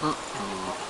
あ。あ